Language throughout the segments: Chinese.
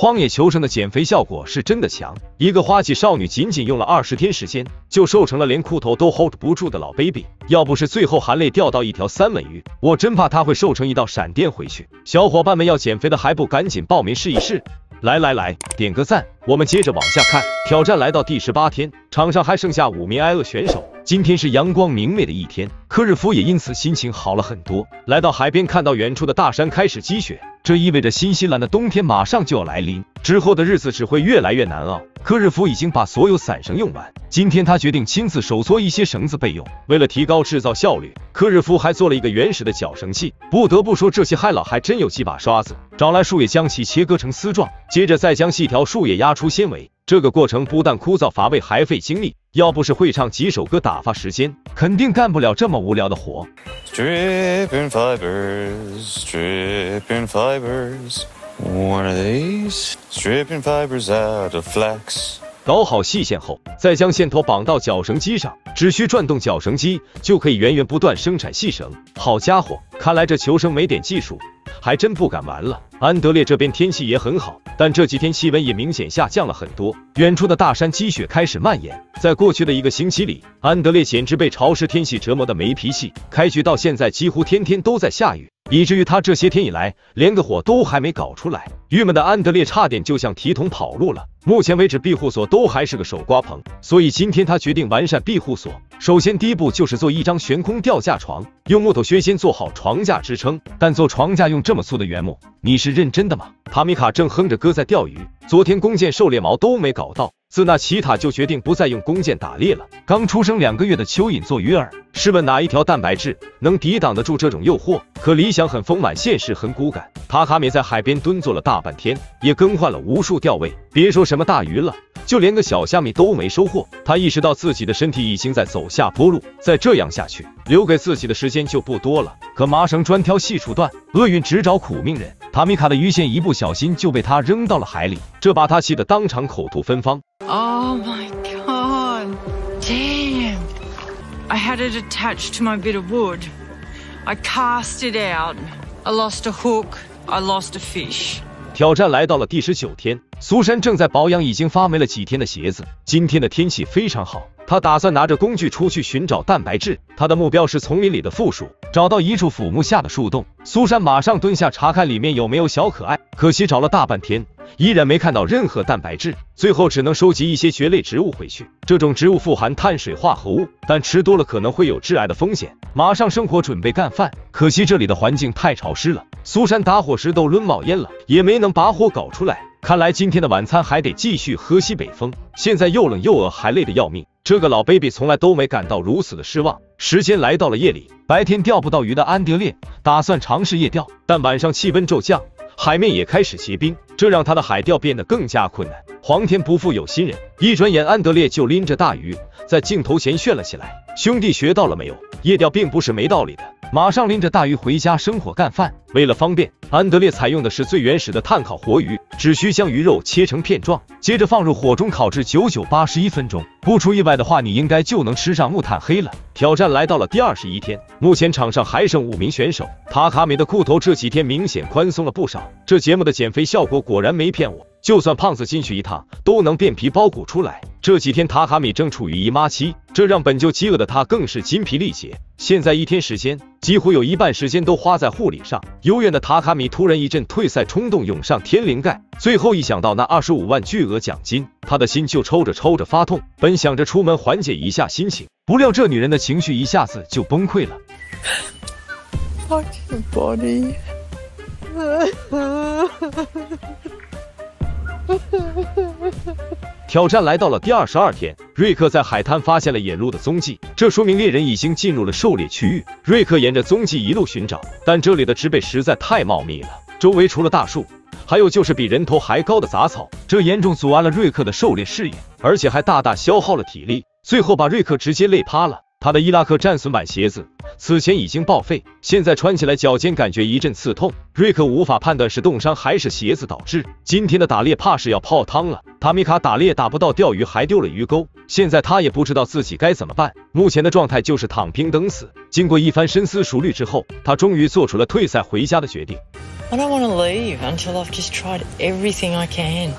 荒野求生的减肥效果是真的强，一个花季少女仅仅用了二十天时间，就瘦成了连裤头都 hold 不住的老 baby。要不是最后含泪钓到一条三文鱼，我真怕她会瘦成一道闪电回去。小伙伴们要减肥的还不赶紧报名试一试？来来来，点个赞，我们接着往下看。挑战来到第十八天，场上还剩下五名挨饿选手。今天是阳光明媚的一天，科日夫也因此心情好了很多。来到海边，看到远处的大山开始积雪，这意味着新西兰的冬天马上就要来临，之后的日子只会越来越难熬。柯日夫已经把所有伞绳用完，今天他决定亲自手搓一些绳子备用。为了提高制造效率，柯日夫还做了一个原始的绞绳器。不得不说，这些嗨佬还真有几把刷子。找来树叶，将其切割成丝状，接着再将细条树叶压出纤维。这个过程不但枯燥乏味，还费精力。要不是会唱几首歌打发时间，肯定干不了这么无聊的活。Stripping fibers, stripping fibers. One of these, stripping fibers out of flax. 搞好细线后，再将线头绑到绞绳机上，只需转动绞绳机，就可以源源不断生产细绳。好家伙，看来这求生没点技术。还真不敢玩了。安德烈这边天气也很好，但这几天气温也明显下降了很多。远处的大山积雪开始蔓延。在过去的一个星期里，安德烈简直被潮湿天气折磨的没脾气。开局到现在，几乎天天都在下雨。以至于他这些天以来连个火都还没搞出来，郁闷的安德烈差点就像提桶跑路了。目前为止，庇护所都还是个手瓜棚，所以今天他决定完善庇护所。首先，第一步就是做一张悬空吊架床，用木头削先做好床架支撑。但做床架用这么粗的原木，你是认真的吗？塔米卡正哼着歌在钓鱼，昨天弓箭、狩猎毛都没搞到。自那奇塔就决定不再用弓箭打猎了。刚出生两个月的蚯蚓做鱼饵，试问哪一条蛋白质能抵挡得住这种诱惑？可理想很丰满，现实很骨感。塔卡米在海边蹲坐了大半天，也更换了无数钓位，别说什么大鱼了，就连个小虾米都没收获。他意识到自己的身体已经在走下坡路，再这样下去，留给自己的时间就不多了。可麻绳专挑细处断，厄运只找苦命人。塔米卡的鱼线一不小心就被他扔到了海里，这把他气得当场口吐芬芳。Oh my had it attached to my bit of wood. I cast it out. I lost a hook. I lost a fish. 挑战来到了第十九天，苏珊正在保养已经发霉了几天的鞋子。今天的天气非常好，她打算拿着工具出去寻找蛋白质。她的目标是丛林里的负树，找到一处腐木下的树洞。苏珊马上蹲下查看里面有没有小可爱，可惜找了大半天。依然没看到任何蛋白质，最后只能收集一些蕨类植物回去。这种植物富含碳水化合物，但吃多了可能会有致癌的风险。马上生火准备干饭，可惜这里的环境太潮湿了。苏珊打火时都抡冒烟了，也没能把火搞出来。看来今天的晚餐还得继续喝西北风。现在又冷又饿，还累得要命。这个老 baby 从来都没感到如此的失望。时间来到了夜里，白天钓不到鱼的安德烈打算尝试夜钓，但晚上气温骤降。海面也开始结冰，这让他的海钓变得更加困难。皇天不负有心人，一转眼安德烈就拎着大鱼在镜头前炫了起来。兄弟学到了没有？夜钓并不是没道理的。马上拎着大鱼回家生火干饭。为了方便，安德烈采用的是最原始的炭烤活鱼，只需将鱼肉切成片状，接着放入火中烤至九九八十一分钟。不出意外的话，你应该就能吃上木炭黑了。挑战来到了第二十一天，目前场上还剩五名选手。塔卡米的裤头这几天明显宽松了不少，这节目的减肥效果果然没骗我。就算胖子进去一趟，都能变皮包骨出来。这几天塔卡米正处于姨妈期，这让本就饥饿的他更是筋疲力竭。现在一天时间，几乎有一半时间都花在护理上。幽怨的塔卡米突然一阵退赛冲动涌上天灵盖，最后一想到那二十五万巨额奖金，他的心就抽着抽着发痛。本想着出门缓解一下心情，不料这女人的情绪一下子就崩溃了。body. 挑战来到了第二十二天，瑞克在海滩发现了野鹿的踪迹，这说明猎人已经进入了狩猎区域。瑞克沿着踪迹一路寻找，但这里的植被实在太茂密了，周围除了大树，还有就是比人头还高的杂草，这严重阻碍了瑞克的狩猎视野，而且还大大消耗了体力，最后把瑞克直接累趴了。他的伊拉克战损版鞋子此前已经报废，现在穿起来脚尖感觉一阵刺痛。瑞克无法判断是冻伤还是鞋子导致。今天的打猎怕是要泡汤了。塔米卡打猎打不到钓鱼，还丢了鱼钩，现在他也不知道自己该怎么办。目前的状态就是躺平等死。经过一番深思熟虑之后，他终于做出了退赛回家的决定。I don't want to leave until I've just tried everything I can.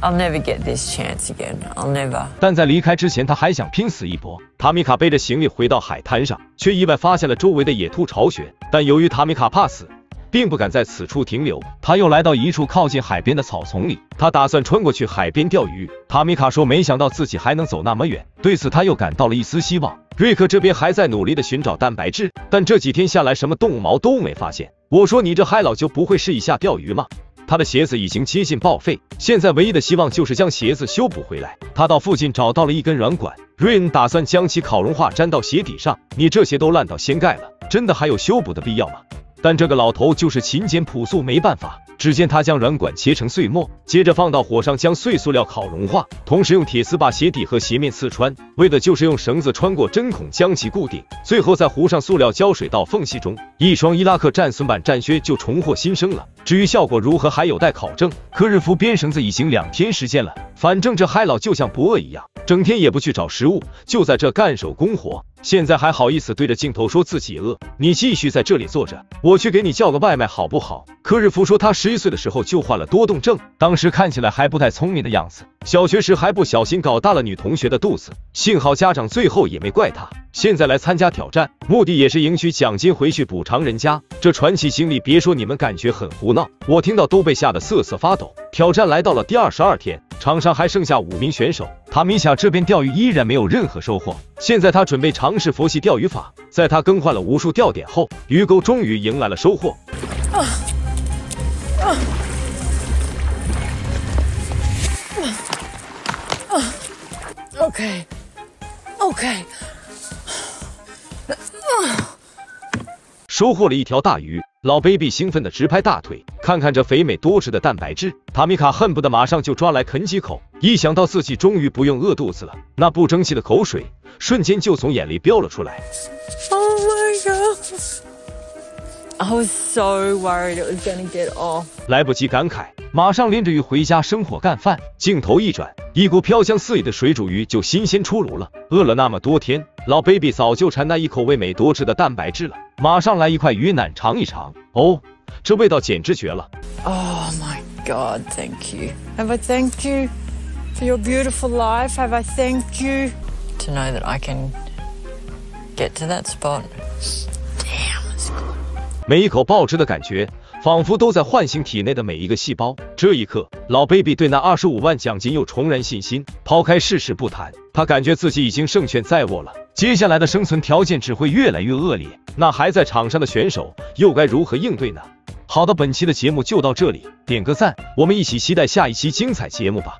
I'll never get this chance again. I'll never. 但在离开之前，他还想拼死一搏。塔米卡背着行李回到海滩上，却意外发现了周围的野兔巢穴。但由于塔米卡怕死，并不敢在此处停留，他又来到一处靠近海边的草丛里。他打算穿过去海边钓鱼。塔米卡说：“没想到自己还能走那么远。”对此，他又感到了一丝希望。瑞克这边还在努力的寻找蛋白质，但这几天下来什么动物毛都没发现。我说：“你这嗨老就不会试一下钓鱼吗？”他的鞋子已经接近报废，现在唯一的希望就是将鞋子修补回来。他到附近找到了一根软管，瑞恩打算将其烤融化粘到鞋底上。你这鞋都烂到掀盖了，真的还有修补的必要吗？但这个老头就是勤俭朴素，没办法。只见他将软管切成碎末，接着放到火上将碎塑料烤融化，同时用铁丝把鞋底和鞋面刺穿，为的就是用绳子穿过针孔将其固定。最后再糊上塑料胶水到缝隙中，一双伊拉克战损版战靴就重获新生了。至于效果如何，还有待考证。科日夫编绳子已经两天时间了，反正这嗨佬就像不饿一样，整天也不去找食物，就在这干手工活。现在还好意思对着镜头说自己饿？你继续在这里坐着，我去给你叫个外卖好不好？科日夫说他十一岁的时候就患了多动症，当时看起来还不太聪明的样子，小学时还不小心搞大了女同学的肚子，幸好家长最后也没怪他。现在来参加挑战，目的也是赢取奖金回去补偿人家。这传奇经历，别说你们感觉很胡闹，我听到都被吓得瑟瑟发抖。挑战来到了第二十二天，场上还剩下五名选手。塔米卡这边钓鱼依然没有任何收获，现在他准备尝试佛系钓鱼法。在他更换了无数钓点后，鱼钩终于迎来了收获。啊啊啊 OK，OK。收获了一条大鱼，老 baby 兴奋的直拍大腿，看看这肥美多汁的蛋白质，塔米卡恨不得马上就抓来啃几口。一想到自己终于不用饿肚子了，那不争气的口水瞬间就从眼里飙了出来。Oh my god! I was so worried it was gonna get off. 来不及感慨，马上拎着鱼回家生火干饭。镜头一转，一股飘香四溢的水煮鱼就新鲜出炉了。饿了那么多天。老 baby 早就馋那一口味美多汁的蛋白质了，马上来一块鱼腩尝一尝。哦，这味道简直绝了！Oh my God, thank you. Have I thanked you for your beautiful life? Have I thanked you to know that I can get to that spot? Damn, it's good. 每一口爆汁的感觉。仿佛都在唤醒体内的每一个细胞。这一刻，老 baby 对那二十五万奖金又重燃信心。抛开世事不谈，他感觉自己已经胜券在握了。接下来的生存条件只会越来越恶劣。那还在场上的选手又该如何应对呢？好的，本期的节目就到这里，点个赞，我们一起期待下一期精彩节目吧。